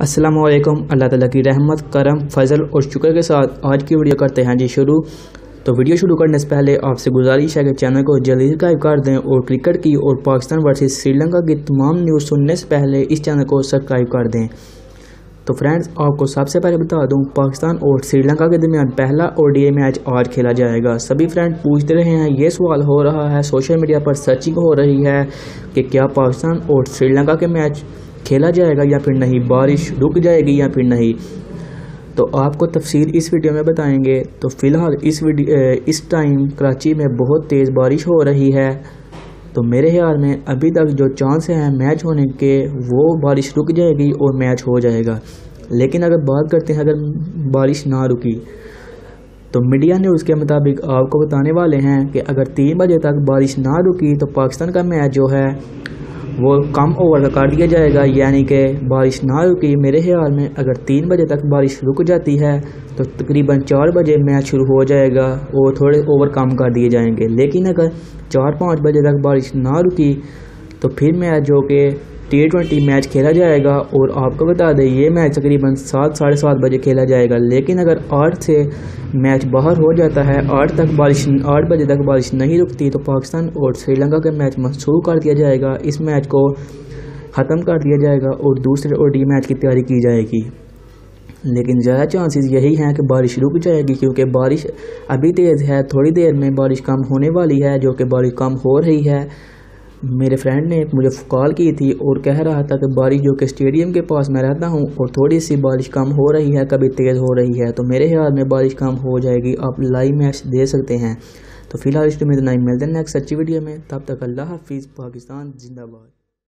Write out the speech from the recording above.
السلام علیکم، اللہ تعالیٰ کی رحمت، کرم، فضل اور شکر کے ساتھ آج کی ویڈیو کرتے ہیں۔ جی شروع۔ تو ویڈیو شروع کرنے سے پہلے آپ سے گزارش ہے کہ چینل کو جلدی سبسکرائب کر دیں اور کرکٹ کی اور پاکستان ورسز سری لنکا کی تمام نیوز سننے سے پہلے اس چینل کو سبسکرائب کر دیں۔ تو فرینڈز، آپ کو سب سے پہلے بتا دوں، پاکستان اور سری لنکا کے درمیان پہلا اور ڈی اے میچ آج کھیلا جائے گا۔ سبھی فرینڈ پوچھتے رہے ہیں، یہ سوال ہو رہا ہے، سوشل میڈیا پر سرچنگ ہو رہی ہے کہ کیا پاکستان اور سری لنکا کے میچ کھیلا جائے گا یا پھر نہیں، بارش رک جائے گی یا پھر نہیں۔ تو آپ کو تفصیل اس ویڈیو میں بتائیں گے۔ تو فی الحال اس ویڈیو اس ٹائم کراچی میں بہت تیز بارش ہو رہی ہے۔ تو میرے خیال میں ابھی تک جو چانس ہیں میچ ہونے کے، وہ بارش رک جائے گی اور میچ ہو جائے گا۔ لیکن اگر بات کرتے ہیں اگر بارش نہ رکی، تو میڈیا نے اس کے مطابق آپ کو بتانے والے ہیں کہ اگر تین بجے تک بارش نہ رکی تو پاکستان کا میچ جو ہے وہ کم اوور کا کر دیا جائے گا یعنی کہ بارش نہ رکی میرے خیال میں، اگر تین بجے تک بارش رک جاتی ہے، تو تقریباً چار بجے میچ شروع ہو جائے گا اور تھوڑے اوور کم کر دیے جائیں گے۔ لیکن اگر چار پانچ بجے تک بارش نہ رکی، تو پھر میچ جو کہ ٹی ٹوینٹی میچ کھیلا جائے گا اور آپ کو بتا دیں یہ میچ تقریباً سات ساڑھے سات بجے کھیلا جائے گا، لیکن اگر آٹھ سے میچ باہر ہو جاتا ہے، آٹھ تک بارش، آٹھ بجے تک بارش نہیں رکتی تو پاکستان اور سری لنکا کا میچ شروع کر دیا جائے گا۔ اس میچ کو ختم کر دیا جائے گا اور دوسرے اور ڈی میچ کی تیاری کی جائے گی۔ لیکن زیادہ چانسز یہی ہیں کہ بارش رک جائے گی، کیونکہ بارش ابھی تیز ہے، تھوڑی دیر میں بارش کم ہونے والی ہے، جو کہ بارش کم ہو رہی ہے۔ میرے فرینڈ نے مجھے کال کی تھی اور کہہ رہا تھا کہ بارش جو کہ اسٹیڈیم کے پاس میں رہتا ہوں اور تھوڑی سی بارش کم ہو رہی ہے، کبھی تیز ہو رہی ہے، تو میرے خیال میں بارش کم ہو جائے گی، آپ لائیو میچ دے سکتے ہیں۔ تو فی الحال اس میں اتنا ہی ملتے ہیں نیکسٹ اچھی ویڈیو میں۔ تب تک اللہ حافظ، پاکستان، زندہ باد۔